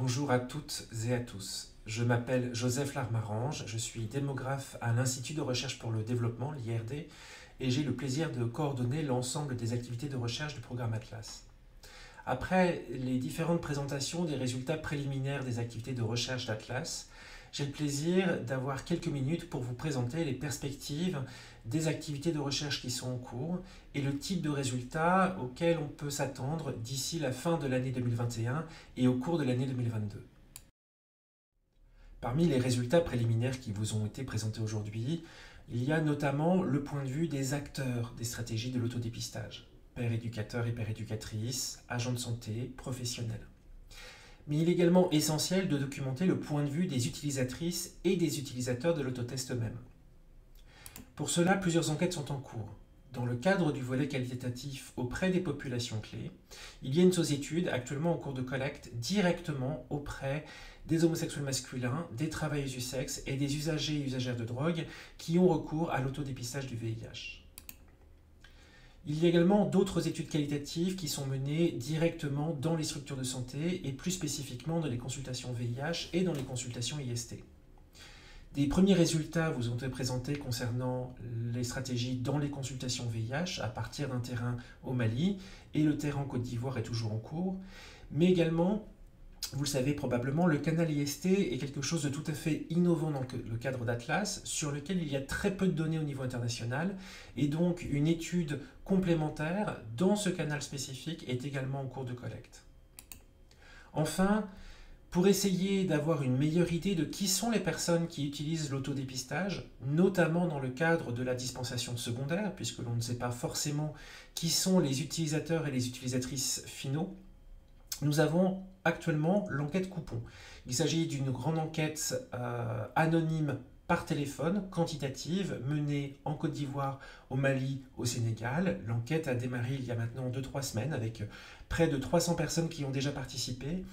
Bonjour à toutes et à tous. Je m'appelle Joseph Larmarange, je suis démographe à l'Institut de recherche pour le développement, l'IRD, et j'ai le plaisir de coordonner l'ensemble des activités de recherche du programme Atlas. Après les différentes présentations des résultats préliminaires des activités de recherche d'Atlas, j'ai le plaisir d'avoir quelques minutes pour vous présenter les perspectives des activités de recherche qui sont en cours et le type de résultats auxquels on peut s'attendre d'ici la fin de l'année 2021 et au cours de l'année 2022. Parmi les résultats préliminaires qui vous ont été présentés aujourd'hui, il y a notamment le point de vue des acteurs des stratégies de l'autodépistage, pères éducateurs et pères éducatrices, agents de santé, professionnels mais il est également essentiel de documenter le point de vue des utilisatrices et des utilisateurs de l'autotest eux-mêmes. Pour cela, plusieurs enquêtes sont en cours. Dans le cadre du volet qualitatif auprès des populations clés, il y a une sous-étude actuellement en cours de collecte directement auprès des homosexuels masculins, des travailleurs du sexe et des usagers et usagères de drogue qui ont recours à l'autodépistage du VIH. Il y a également d'autres études qualitatives qui sont menées directement dans les structures de santé et plus spécifiquement dans les consultations VIH et dans les consultations IST. Des premiers résultats vous ont été présentés concernant les stratégies dans les consultations VIH à partir d'un terrain au Mali et le terrain Côte d'Ivoire est toujours en cours, mais également vous le savez probablement, le canal IST est quelque chose de tout à fait innovant dans le cadre d'Atlas, sur lequel il y a très peu de données au niveau international, et donc une étude complémentaire dans ce canal spécifique est également en cours de collecte. Enfin, pour essayer d'avoir une meilleure idée de qui sont les personnes qui utilisent l'autodépistage, notamment dans le cadre de la dispensation secondaire, puisque l'on ne sait pas forcément qui sont les utilisateurs et les utilisatrices finaux, nous avons actuellement l'enquête coupon. Il s'agit d'une grande enquête euh, anonyme par téléphone, quantitative, menée en Côte d'Ivoire, au Mali, au Sénégal. L'enquête a démarré il y a maintenant 2-3 semaines avec près de 300 personnes qui ont déjà participé.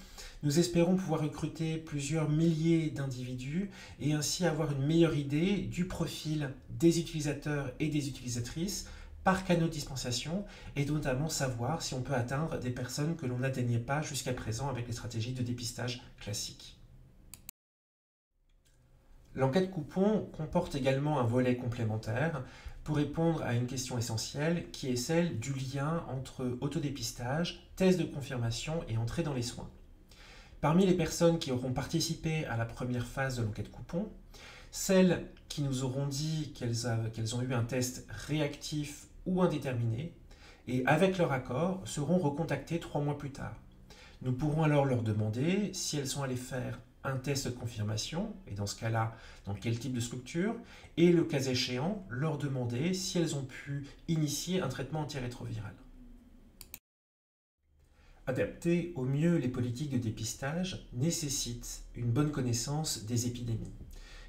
Nous espérons pouvoir recruter plusieurs milliers d'individus et ainsi avoir une meilleure idée du profil des utilisateurs et des utilisatrices par canaux de dispensation et notamment savoir si on peut atteindre des personnes que l'on n'atteignait pas jusqu'à présent avec les stratégies de dépistage classiques. L'enquête coupon comporte également un volet complémentaire pour répondre à une question essentielle qui est celle du lien entre autodépistage, test de confirmation et entrée dans les soins. Parmi les personnes qui auront participé à la première phase de l'enquête coupon, celles qui nous auront dit qu'elles ont eu un test réactif ou indéterminés, et avec leur accord seront recontactées trois mois plus tard. Nous pourrons alors leur demander si elles sont allées faire un test de confirmation, et dans ce cas-là, dans quel type de structure, et le cas échéant, leur demander si elles ont pu initier un traitement antirétroviral. Adapter au mieux les politiques de dépistage nécessite une bonne connaissance des épidémies.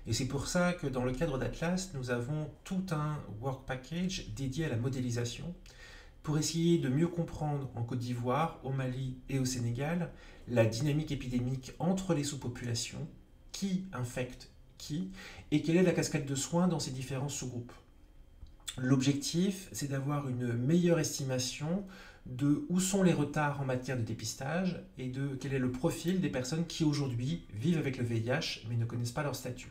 Et c'est pour ça que dans le cadre d'Atlas, nous avons tout un work package dédié à la modélisation pour essayer de mieux comprendre en Côte d'Ivoire, au Mali et au Sénégal la dynamique épidémique entre les sous-populations, qui infecte qui, et quelle est la cascade de soins dans ces différents sous-groupes. L'objectif, c'est d'avoir une meilleure estimation de où sont les retards en matière de dépistage et de quel est le profil des personnes qui aujourd'hui vivent avec le VIH mais ne connaissent pas leur statut.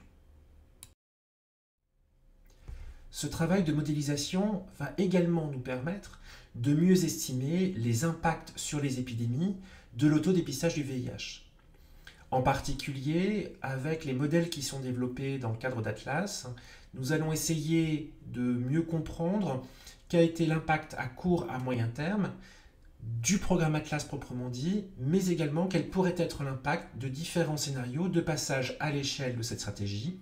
Ce travail de modélisation va également nous permettre de mieux estimer les impacts sur les épidémies de l'autodépistage du VIH. En particulier, avec les modèles qui sont développés dans le cadre d'Atlas, nous allons essayer de mieux comprendre quel a été l'impact à court, à moyen terme du programme Atlas proprement dit, mais également quel pourrait être l'impact de différents scénarios de passage à l'échelle de cette stratégie,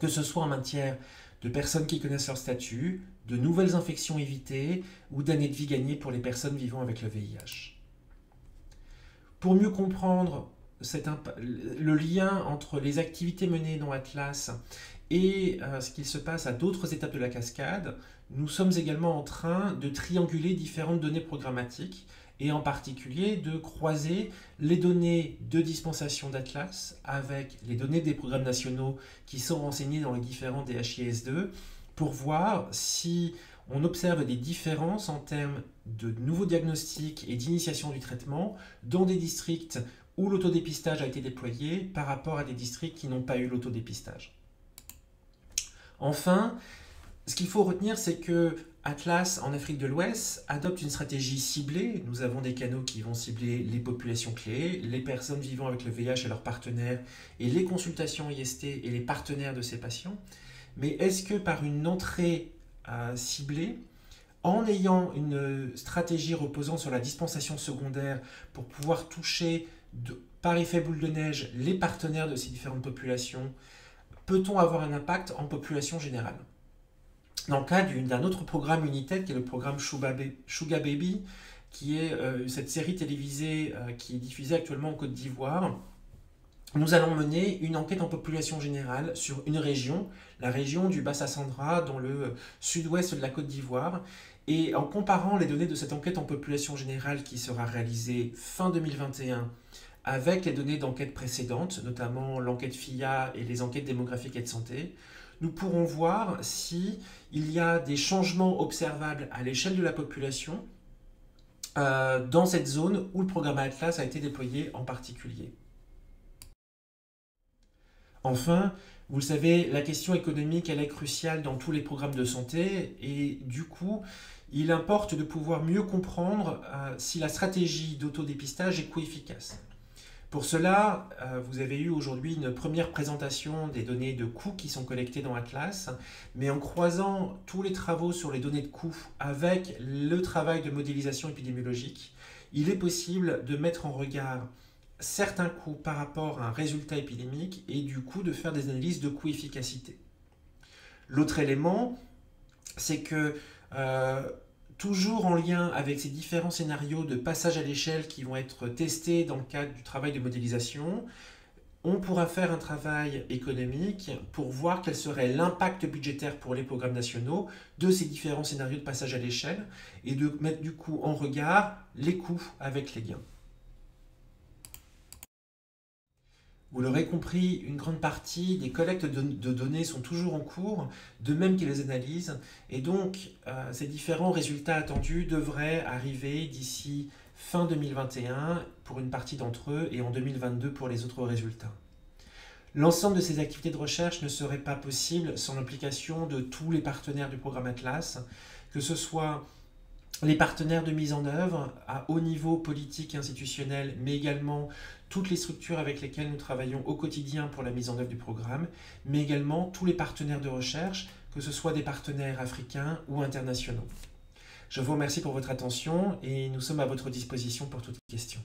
que ce soit en matière de personnes qui connaissent leur statut, de nouvelles infections évitées ou d'années de vie gagnées pour les personnes vivant avec le VIH. Pour mieux comprendre le lien entre les activités menées dans Atlas et euh, ce qu'il se passe à d'autres étapes de la cascade, nous sommes également en train de trianguler différentes données programmatiques et en particulier de croiser les données de dispensation d'Atlas avec les données des programmes nationaux qui sont renseignées dans les différents DHIS2 pour voir si on observe des différences en termes de nouveaux diagnostics et d'initiation du traitement dans des districts où l'autodépistage a été déployé par rapport à des districts qui n'ont pas eu l'autodépistage. Enfin, ce qu'il faut retenir, c'est que Atlas en Afrique de l'Ouest adopte une stratégie ciblée. Nous avons des canaux qui vont cibler les populations clés, les personnes vivant avec le VIH et leurs partenaires, et les consultations IST et les partenaires de ces patients. Mais est-ce que par une entrée euh, ciblée, en ayant une stratégie reposant sur la dispensation secondaire pour pouvoir toucher par effet boule de neige les partenaires de ces différentes populations, peut-on avoir un impact en population générale? Dans le cas d'un autre programme United, qui est le programme Suga Baby, qui est euh, cette série télévisée euh, qui est diffusée actuellement en Côte d'Ivoire, nous allons mener une enquête en population générale sur une région, la région du Bassa-Sandra, dans le sud-ouest de la Côte d'Ivoire. Et en comparant les données de cette enquête en population générale qui sera réalisée fin 2021 avec les données d'enquête précédentes, notamment l'enquête FIA et les enquêtes démographiques et de santé, nous pourrons voir si il y a des changements observables à l'échelle de la population euh, dans cette zone où le programme Atlas a été déployé en particulier. Enfin, vous le savez, la question économique, elle est cruciale dans tous les programmes de santé et du coup, il importe de pouvoir mieux comprendre euh, si la stratégie d'autodépistage est co-efficace. Pour cela, euh, vous avez eu aujourd'hui une première présentation des données de coûts qui sont collectées dans Atlas, mais en croisant tous les travaux sur les données de coûts avec le travail de modélisation épidémiologique, il est possible de mettre en regard certains coûts par rapport à un résultat épidémique et du coup de faire des analyses de coût-efficacité. L'autre élément, c'est que euh, toujours en lien avec ces différents scénarios de passage à l'échelle qui vont être testés dans le cadre du travail de modélisation, on pourra faire un travail économique pour voir quel serait l'impact budgétaire pour les programmes nationaux de ces différents scénarios de passage à l'échelle et de mettre du coup en regard les coûts avec les gains. Vous l'aurez compris, une grande partie des collectes de, données sont toujours en cours, de même que les analyses, et donc euh, ces différents résultats attendus devraient arriver d'ici fin 2021 pour une partie d'entre eux et en 2022 pour les autres résultats. L'ensemble de ces activités de recherche ne serait pas possible sans l'implication de tous les partenaires du programme Atlas, que ce soit les partenaires de mise en œuvre à haut niveau politique et institutionnel, mais également toutes les structures avec lesquelles nous travaillons au quotidien pour la mise en œuvre du programme, mais également tous les partenaires de recherche, que ce soit des partenaires africains ou internationaux. Je vous remercie pour votre attention et nous sommes à votre disposition pour toutes questions.